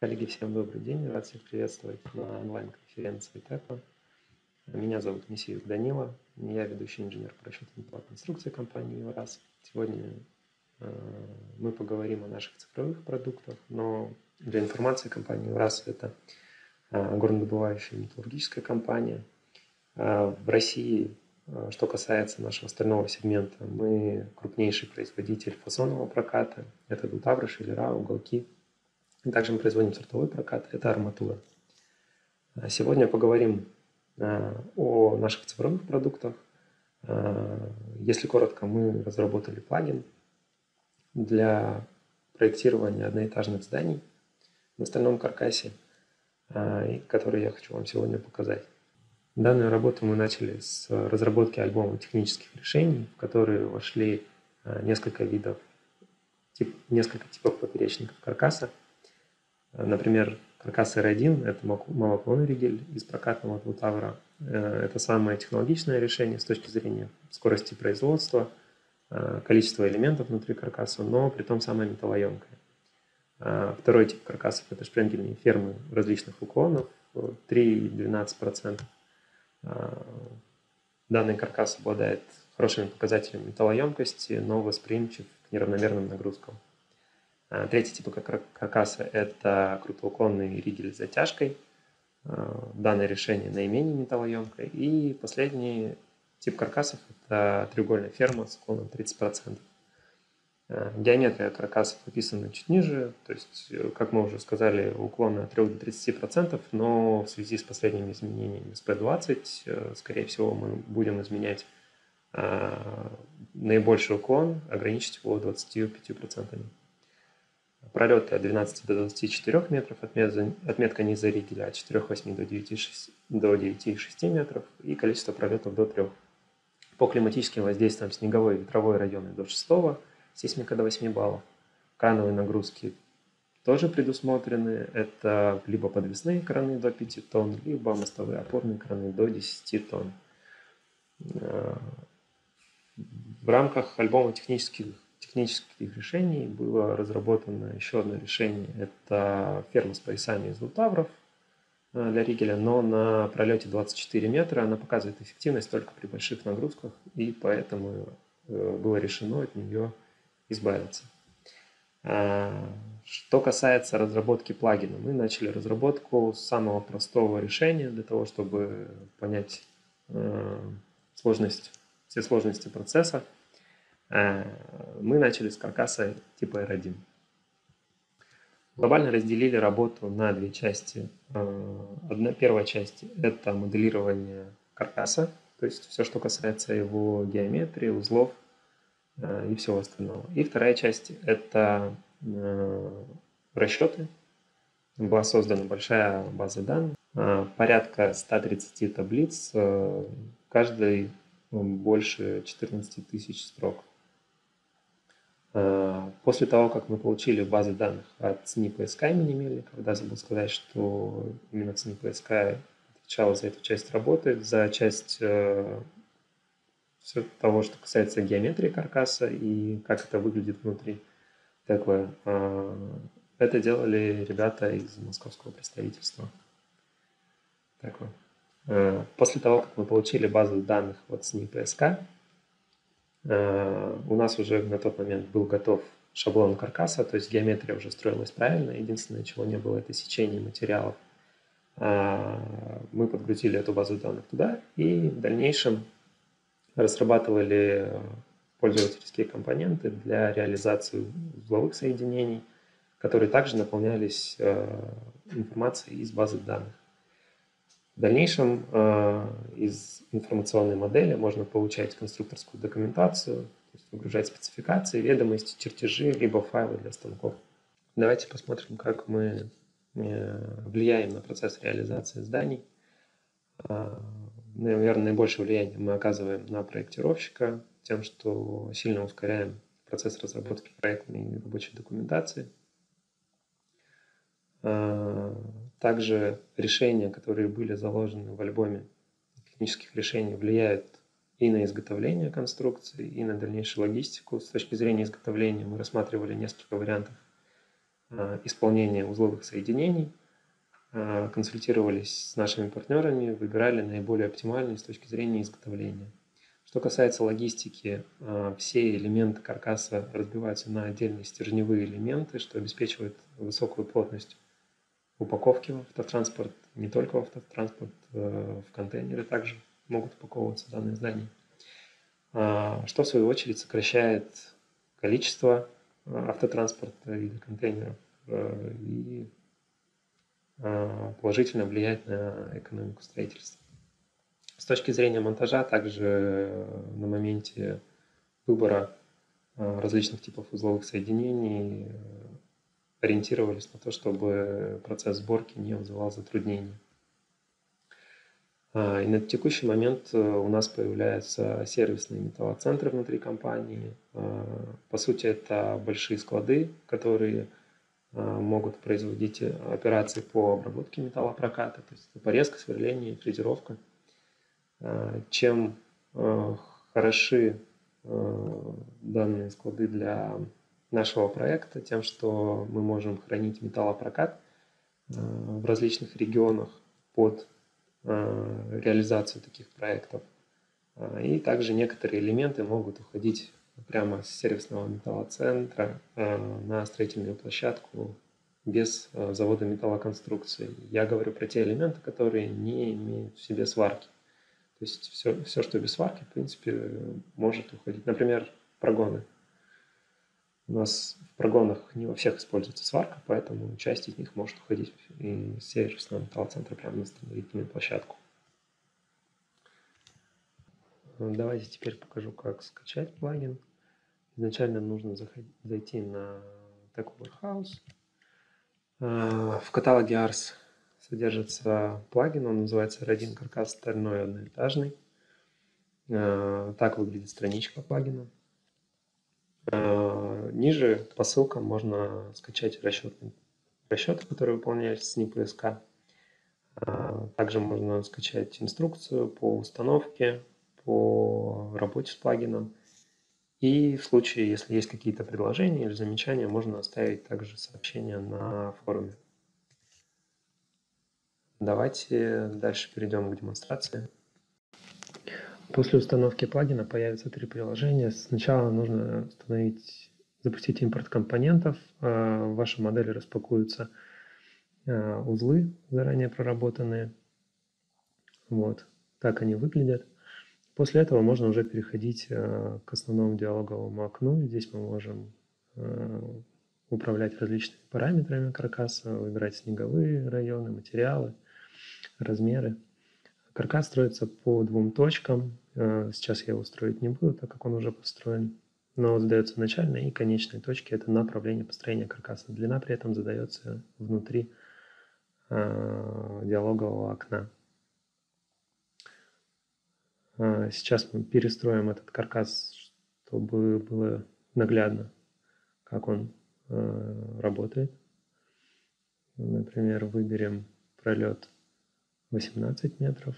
Коллеги, всем добрый день. Рад всех приветствовать на онлайн-конференции ТЭПа. Меня зовут Месиев Данила. Я ведущий инженер по расчетам плат конструкции компании «Евраз». Сегодня э, мы поговорим о наших цифровых продуктах, но для информации компания «Евраз» — это э, горнодобывающая металлургическая компания. Э, в России а, что касается нашего остального сегмента, мы крупнейший производитель фасонного проката. Это дутавры, шелера, уголки. Также мы производим сортовой прокат. Это арматура. А сегодня поговорим а, о наших цифровых продуктах. Если коротко, мы разработали плагин для проектирования одноэтажных зданий на стальном каркасе, который я хочу вам сегодня показать. Данную работу мы начали с разработки альбома технических решений, в которые вошли несколько видов, тип, несколько типов поперечников каркаса. Э, например, каркас R1 – это малоклонный ригель из прокатного двутавра. Э, это самое технологичное решение с точки зрения скорости производства, количества элементов внутри каркаса, но при том самое металлоемкое. Второй тип каркасов – это шпренгельные фермы различных уклонов, 3-12%. А, данный каркас обладает хорошими показателями металлоемкости, но восприимчив к неравномерным нагрузкам. А, третий тип каркаса – это крутоуклонный ригель с затяжкой. А, данное решение наименее металлоемкое. И последний тип каркасов – это треугольная ферма с уклоном 30%. Э, геометрия каркасов описана чуть ниже, то есть, э, как мы уже сказали, уклон от 3 до 30%, но в связи с последними изменениями SP20, э, скорее всего, мы будем изменять наибольший уклон, ограничить его 25%. Пролеты от 12 до 24 метров, отметка низа ригеля от 4,8 до 9,6 до 9,6 метров и количество пролетов до 3. По климатическим воздействиям снеговой и ветровой районы до 6 сейсмика до 8 баллов. Крановые нагрузки тоже предусмотрены. Это либо подвесные краны до 5 тонн, либо мостовые опорные краны до 10 тонн. Э, в рамках альбома технических, технических решений было разработано еще одно решение. Это ферма с поясами из лутавров э, для ригеля, но на пролете 24 метра она показывает эффективность только при больших нагрузках, и поэтому э, было решено от нее избавиться. А, что касается разработки плагина, мы начали разработку самого простого решения для того, чтобы понять э, сложность, все сложности процесса. А, мы начали с каркаса типа R1. Глобально разделили работу на две части. А, одна, первая часть – это моделирование каркаса, то есть все, что касается его геометрии, узлов – Э, и всего остального. И вторая часть – это э, расчеты. Была создана большая база данных, э, порядка 130 таблиц, каждый больше 14 тысяч строк. После того, как мы получили базы данных от СНИ ПСК имени Мельника, да, забыл сказать, что именно СНИ ПСК отвечала за эту часть работы, за часть все того, что касается геометрии каркаса и как это выглядит внутри. Такое. А, это делали ребята из московского представительства. Такое. А, после того, как мы получили базу данных от СНИ ПСК, у нас уже на тот момент был готов шаблон каркаса, то есть геометрия уже строилась правильно. Единственное, чего не было, это сечение материалов. Мы подгрузили эту базу данных туда, и в дальнейшем разрабатывали пользовательские компоненты для реализации узловых соединений, которые также наполнялись э, информацией из базы данных. В дальнейшем э, из информационной модели можно получать конструкторскую документацию, выгружать спецификации, ведомости, чертежи, либо файлы для станков. Давайте посмотрим, как мы э, влияем на процесс реализации зданий наверное, наибольшее влияние мы оказываем на проектировщика тем, что сильно ускоряем процесс разработки проектной и рабочей документации. А, также решения, которые были заложены в альбоме технических решений, влияют и на изготовление конструкции, и на дальнейшую логистику. С точки зрения изготовления мы рассматривали несколько вариантов исполнения узловых соединений, консультировались с нашими партнерами, выбирали наиболее оптимальные с точки зрения изготовления. Что касается логистики, все элементы каркаса разбиваются на отдельные стержневые элементы, что обеспечивает высокую плотность упаковки в автотранспорт, не только в автотранспорт, в контейнеры также могут упаковываться данные здания. А, что в свою очередь сокращает количество а, автотранспорта или контейнеров а, и положительно влияет на экономику строительства. С точки зрения монтажа, также на моменте выбора различных типов узловых соединений ориентировались на то, чтобы процесс сборки не вызывал затруднений. А, и на текущий момент э, у нас появляются сервисные металлоцентры внутри компании. А, по сути, это большие склады, которые а, могут производить операции по обработке металлопроката, то есть порезка, сверление, фрезеровка. Чем хороши данные склады для нашего проекта, тем, что мы можем хранить металлопрокат в различных регионах под Э, реализацию таких проектов. А, и также некоторые элементы могут уходить прямо с сервисного металлоцентра э, на строительную площадку без э, завода металлоконструкции. Я говорю про те элементы, которые не имеют в себе сварки. То есть все, все что без сварки, в принципе, может уходить. Например, прогоны. У нас в прогонах не во всех используется сварка, поэтому часть из них может уходить из сервисного металлоцентра прямо на строительную площадку. Давайте теперь покажу, как скачать плагин. Изначально нужно зайти на Tech Warehouse. А, в каталоге ARS содержится плагин, он называется Родин каркас стальной одноэтажный. А, так выглядит страничка плагина. А, ниже по ссылкам можно скачать расчеты, расчеты которые выполняются с НИП а, Также можно скачать инструкцию по установке, по работе с плагином. И в случае, если есть какие-то предложения или замечания, можно оставить также сообщение на форуме. Давайте дальше перейдем к демонстрации. После установки плагина появятся три приложения. Сначала нужно установить, запустить импорт компонентов. А, в вашей модели распакуются а, узлы, заранее проработанные. Вот, так они выглядят. После этого можно уже переходить а, к основному диалоговому окну. Здесь мы можем управлять различными параметрами каркаса, выбирать снеговые районы, материалы, размеры. Каркас строится по двум точкам. Э, сейчас я его строить не буду, так как он уже построен. Но задается начальная и конечная точки. Это направление построения каркаса. Длина при этом задается внутри э, диалогового окна. Э, сейчас мы перестроим этот каркас, чтобы было наглядно, как он работает. Например, выберем пролет 18 метров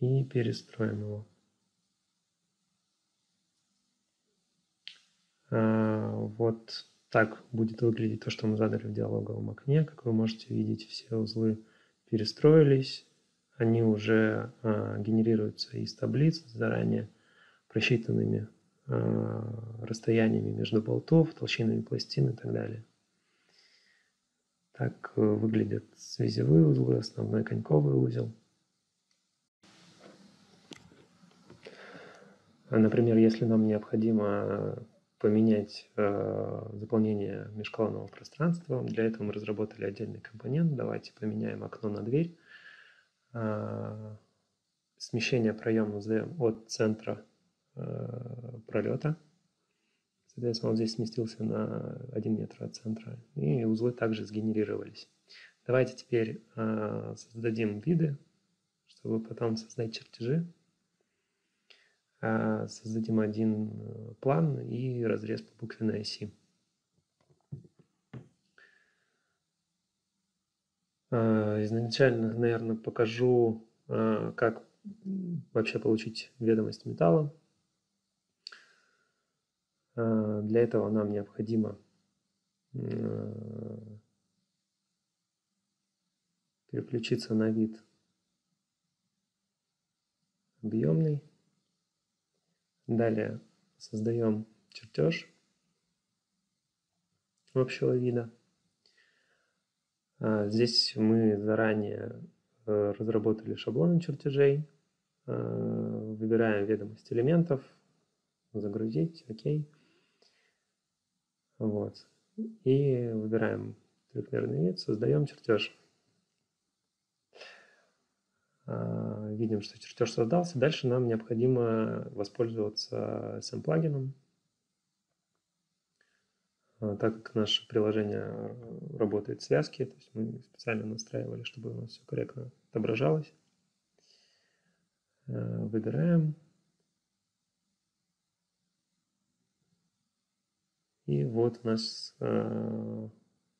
и перестроим его. А, вот так будет выглядеть то, что мы задали в диалоговом окне. Как вы можете видеть, все узлы перестроились. Они уже а, генерируются из таблиц заранее просчитанными а, расстояниями между болтов, толщинами пластин и так далее. Так э, выглядят связевые узлы, основной коньковый узел. Например, если нам необходимо поменять э, заполнение межколонного пространства, для этого мы разработали отдельный компонент. Давайте поменяем окно на дверь. Э, смещение проема от центра э, пролета – Соответственно, он здесь сместился на 1 метр от центра. И узлы также сгенерировались. Давайте теперь э, создадим виды, чтобы потом создать чертежи. Э, создадим один э, план и разрез по буквенной оси. Э, изначально, наверное, покажу, э, как вообще получить ведомость металла. Для этого нам необходимо переключиться на вид объемный. Далее создаем чертеж общего вида. А, здесь мы заранее э, разработали шаблоны чертежей, а, выбираем ведомость элементов, загрузить, окей. Вот. И выбираем трехмерный вид, создаем чертеж. А, видим, что чертеж создался. Дальше нам необходимо воспользоваться SM-плагином. А, так как наше приложение работает в связке, то есть мы специально настраивали, чтобы у нас все корректно отображалось. А, выбираем. И вот у нас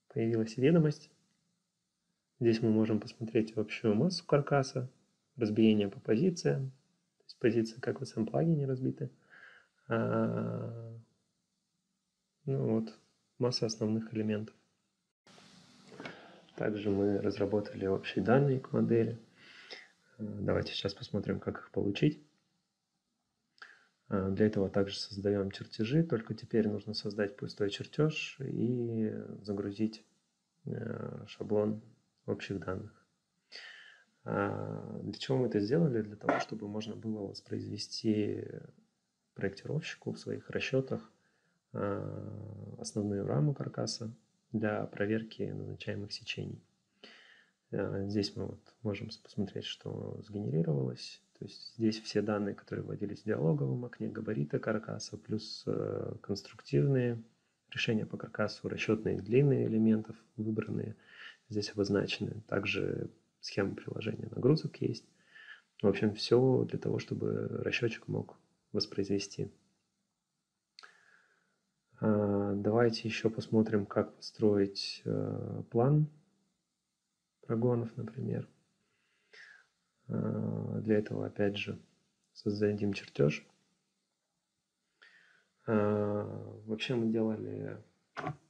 появилась ведомость. Здесь мы можем посмотреть общую массу каркаса, разбиение по позициям, то есть позиции как в этом плагине разбиты. А, ну вот, масса основных элементов. Также мы разработали общие данные к модели. А, давайте сейчас посмотрим, как их получить. А, для этого также создаем чертежи, только теперь нужно создать пустой чертеж и загрузить э, шаблон общих данных. А, для чего мы это сделали? Для того, чтобы можно было воспроизвести проектировщику в своих расчетах а, основную раму каркаса для проверки назначаемых сечений. А, здесь мы вот можем посмотреть, что сгенерировалось. То есть здесь все данные, которые вводились в диалоговом окне, габариты каркаса, плюс э, конструктивные решения по каркасу, расчетные длины элементов выбранные здесь обозначены. Также схема приложения нагрузок есть. В общем, все для того, чтобы расчетчик мог воспроизвести. А, давайте еще посмотрим, как построить э, план прогонов, например. А, для этого, опять же, создадим чертеж. А, вообще мы делали,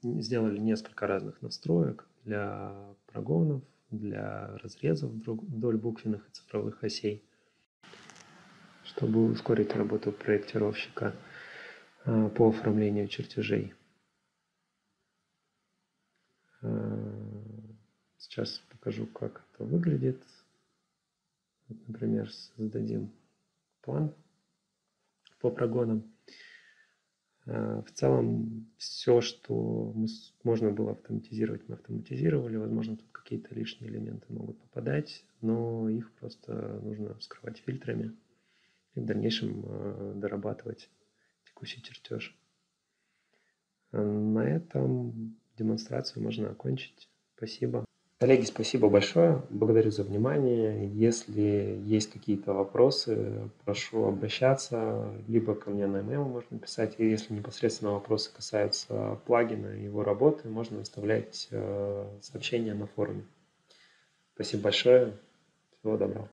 сделали несколько разных настроек для прогонов, для разрезов вдоль буквенных и цифровых осей, чтобы ускорить работу проектировщика а, по оформлению чертежей. А, сейчас покажу, как это выглядит. Например, создадим план по прогонам. Э, в целом все, что можно было автоматизировать, мы автоматизировали. Возможно, тут какие-то лишние элементы могут попадать, но их просто нужно скрывать фильтрами и в дальнейшем э, дорабатывать текущий чертеж. Э, на этом демонстрацию можно окончить. Спасибо. Коллеги, спасибо большое. Благодарю за внимание. Если есть какие-то вопросы, прошу обращаться. Либо ко мне на email можно писать. И если непосредственно вопросы касаются плагина и его работы, можно оставлять э, сообщения на форуме. Спасибо большое. Всего доброго.